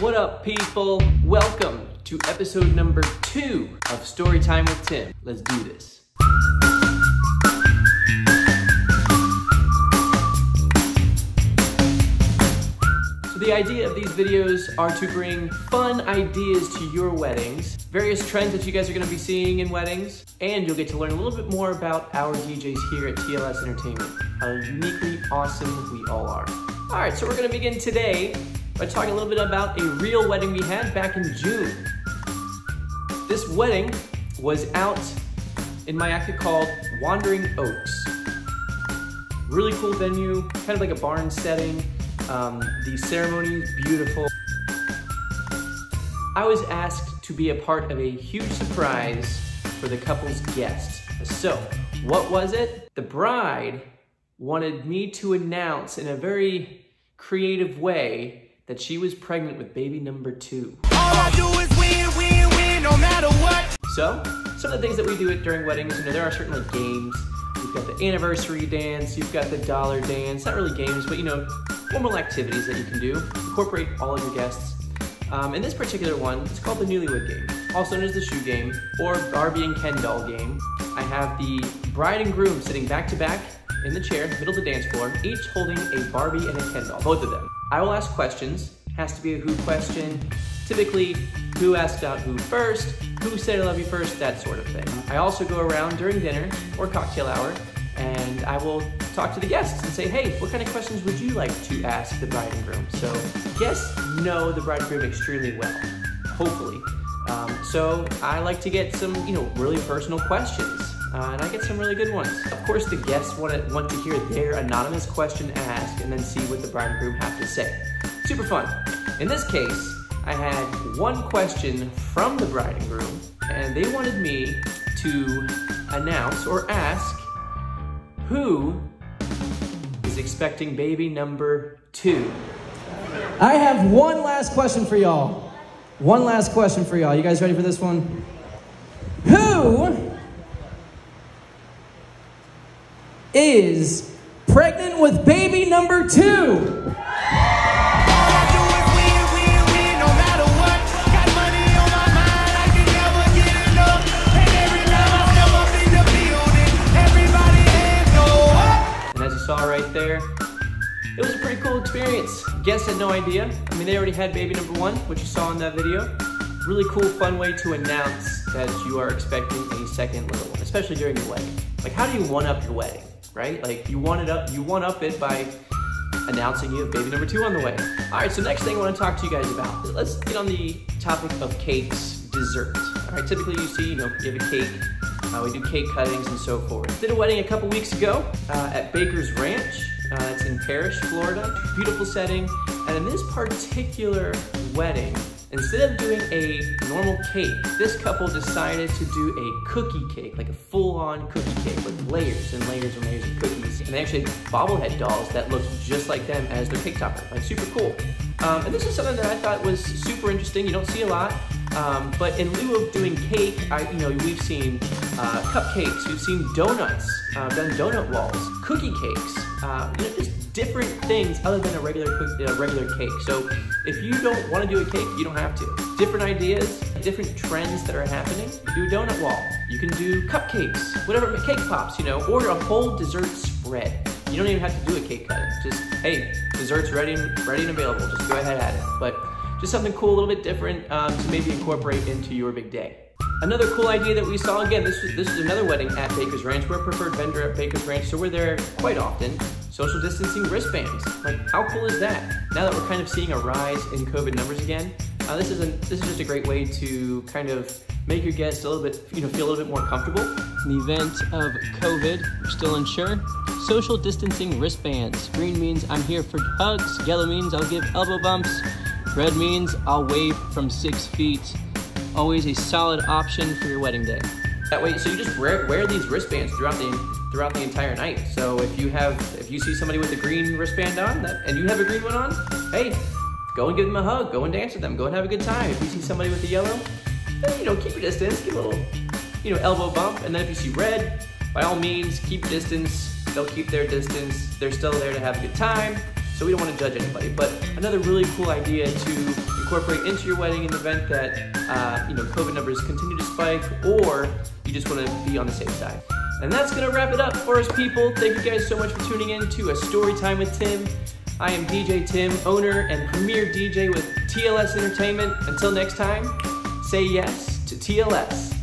What up, people? Welcome to episode number two of Storytime with Tim. Let's do this. So the idea of these videos are to bring fun ideas to your weddings, various trends that you guys are gonna be seeing in weddings, and you'll get to learn a little bit more about our DJs here at TLS Entertainment, how uniquely awesome we all are. All right, so we're gonna begin today by talking a little bit about a real wedding we had back in June. This wedding was out in Myakka called Wandering Oaks. Really cool venue, kind of like a barn setting. Um, the ceremony is beautiful. I was asked to be a part of a huge surprise for the couple's guests. So, what was it? The bride wanted me to announce in a very creative way that she was pregnant with baby number two. Win, win, win, no matter what! so, some of the things that we do during weddings, you know, there are certainly games. You've got the anniversary dance, you've got the dollar dance, not really games, but you know, formal activities that you can do. Incorporate all of your guests. Um, in this particular one, it's called the Newlywed Game, also known as the Shoe Game, or Barbie and Ken Doll Game. I have the bride and groom sitting back to back in the chair, middle of the dance floor, each holding a Barbie and a Ken doll, both of them. I will ask questions, has to be a who question, typically who asked out who first, who said I love you first, that sort of thing. I also go around during dinner or cocktail hour and I will talk to the guests and say, hey, what kind of questions would you like to ask the bride and groom? So guests know the bride and groom extremely well, hopefully. Um, so I like to get some, you know, really personal questions. Uh, and I get some really good ones. Of course, the guests want to, want to hear their anonymous question asked and then see what the bride and groom have to say. Super fun. In this case, I had one question from the bride and groom, and they wanted me to announce or ask who is expecting baby number two. I have one last question for y'all. One last question for y'all. You guys ready for this one? Who is pregnant with baby number two? saw right there. It was a pretty cool experience. Guests had no idea. I mean, they already had baby number one, which you saw in that video. Really cool, fun way to announce that you are expecting a second little one, especially during your wedding. Like, how do you one up your wedding, right? Like, you one it up, you one up it by announcing you have baby number two on the way. All right, so next thing I want to talk to you guys about. Let's get on the topic of cakes, dessert. All right, typically you see, you know, you have a cake, uh, we do cake cuttings and so forth. Did a wedding a couple weeks ago uh, at Baker's Ranch. Uh, it's in Parrish, Florida. Beautiful setting. And in this particular wedding, instead of doing a normal cake, this couple decided to do a cookie cake, like a full-on cookie cake with layers and layers and layers of cookies. And they actually had bobblehead dolls that looked just like them as their cake topper. Like super cool. Um, and this is something that I thought was super interesting. You don't see a lot. Um, but in lieu of doing cake, I, you know, we've seen uh, cupcakes, we've seen donuts, uh, done donut walls, cookie cakes, uh, you know, just different things other than a regular regular cake. So if you don't want to do a cake, you don't have to. Different ideas, different trends that are happening. do a donut wall. You can do cupcakes, whatever, cake pops, you know, or a whole dessert spread. You don't even have to do a cake cutting. Just, hey, dessert's ready, ready and available. Just go ahead at it. But just something cool, a little bit different um, to maybe incorporate into your big day. Another cool idea that we saw, again, this was, this is another wedding at Baker's Ranch. We're a preferred vendor at Baker's Ranch, so we're there quite often. Social distancing wristbands. Like, how cool is that? Now that we're kind of seeing a rise in COVID numbers again, uh, this, is a, this is just a great way to kind of make your guests a little bit, you know, feel a little bit more comfortable. In the event of COVID, we're still unsure. Social distancing wristbands. Green means I'm here for hugs. Yellow means I'll give elbow bumps. Red means I'll wave from six feet. Always a solid option for your wedding day. That way, so you just wear, wear these wristbands throughout the throughout the entire night. So if you have, if you see somebody with a green wristband on, that, and you have a green one on, hey, go and give them a hug, go and dance with them, go and have a good time. If you see somebody with a yellow, then, you know, keep your distance, give a little, you know, elbow bump. And then if you see red, by all means, keep distance. They'll keep their distance. They're still there to have a good time. So we don't want to judge anybody. But another really cool idea to incorporate into your wedding in the event that uh, you know COVID numbers continue to spike, or you just want to be on the safe side. And that's gonna wrap it up for us, people. Thank you guys so much for tuning in to a story time with Tim. I am DJ Tim, owner and premier DJ with TLS Entertainment. Until next time, say yes to TLS.